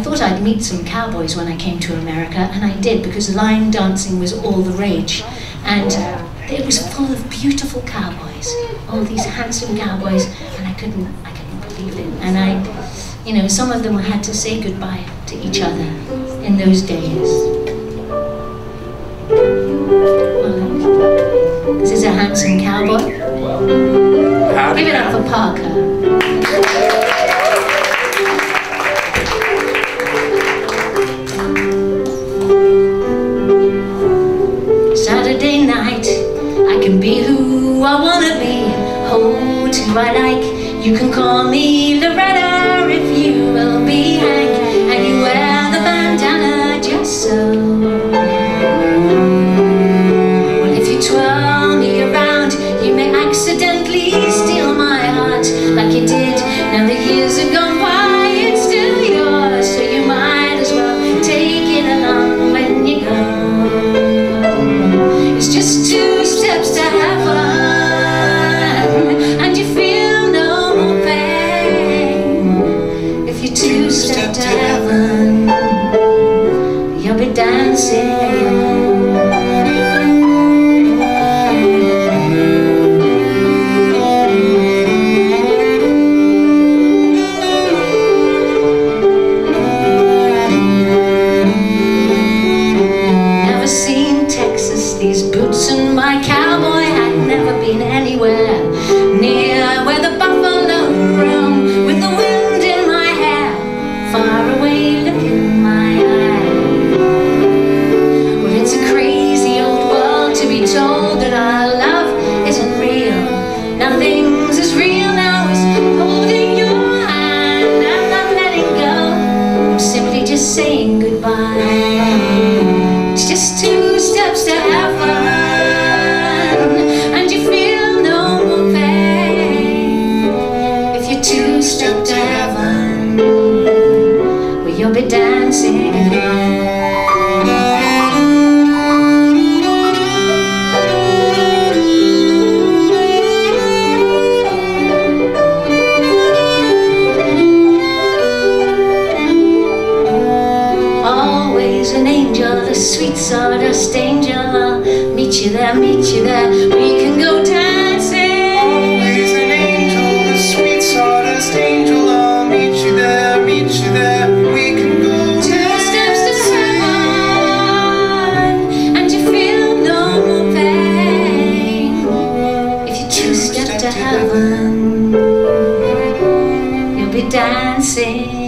I thought I'd meet some cowboys when I came to America, and I did because line dancing was all the rage. And it was full of beautiful cowboys, all these handsome cowboys, and I couldn't, I couldn't believe it. And I, you know, some of them had to say goodbye to each other in those days. Well, this is a handsome cowboy. Give it up for Parker. I like. You can call me step to heaven, you'll be dancing. Saying goodbye. It's just two steps to heaven, and you feel no more pain. If you two step to heaven, well, you'll be dancing. there's an angel, the sweet sawdust angel. I'll meet you there, meet you there. We can go dancing. Always an angel, the sweet sawdust angel. I'll meet you there, meet you there. We can go two steps to heaven, and you feel no more pain if you two, two step, step to heaven. heaven. You'll be dancing.